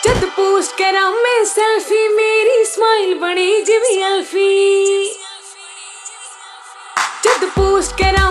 ਜਦ ਪੋਸਟ ਕਰਾਂ ਮੈਂ ਸੈਲਫੀ ਮੇਰੀ ਸਮਾਈਲ ਬਣੀ ਜਿਵੇਂ ਅਲਫੀ। ਜਦ ਪੋਸਟ ਕਰਾਂ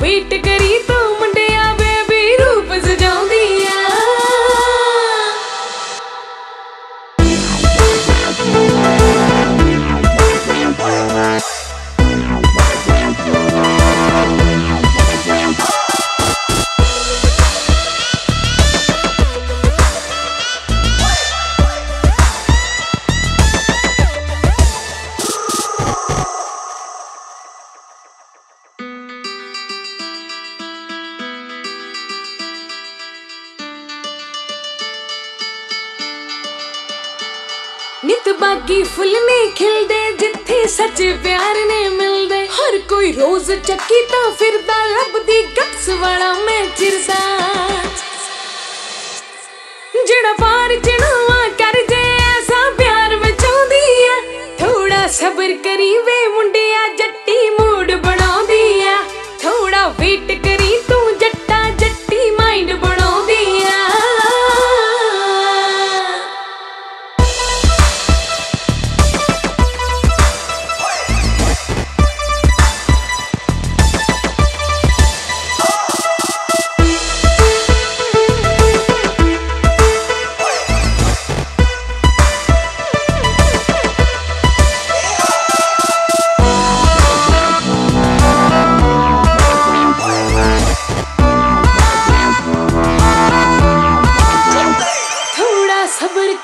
ਵੇਟ ਕਰੀ ਤੂੰ ਮੁੰਡਿਆ ਨਿਤ ਬਾਗੀ ਫੁੱਲ ਨੇ ਖਿਲਦੇ, ਜਿੱਥੇ ਸੱਚ ਪਿਆਰ ਨੇ ਮਿਲਦੇ। ਹਰ ਕੋਈ ਰੋਜ਼ ਚੱਕੀ ਤਾਂ ਫਿਰਦਾ ਲੱਭਦੀ ਗੱਸ ਵਾਲਾ ਮੈਂ ਚਿਰਦਾ। ਜਿਹੜਾ ਪਾਰ ਚੜਾਵਾ ਕਰ ਜੇ, ਐਸਾ ਪਿਆਰ ਮਚਾਉਂਦੀ ਆ ਥੋੜਾ ਸਬਰ ਕਰੀ ਵੇ ਮੁੰਡਿਆ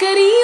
करी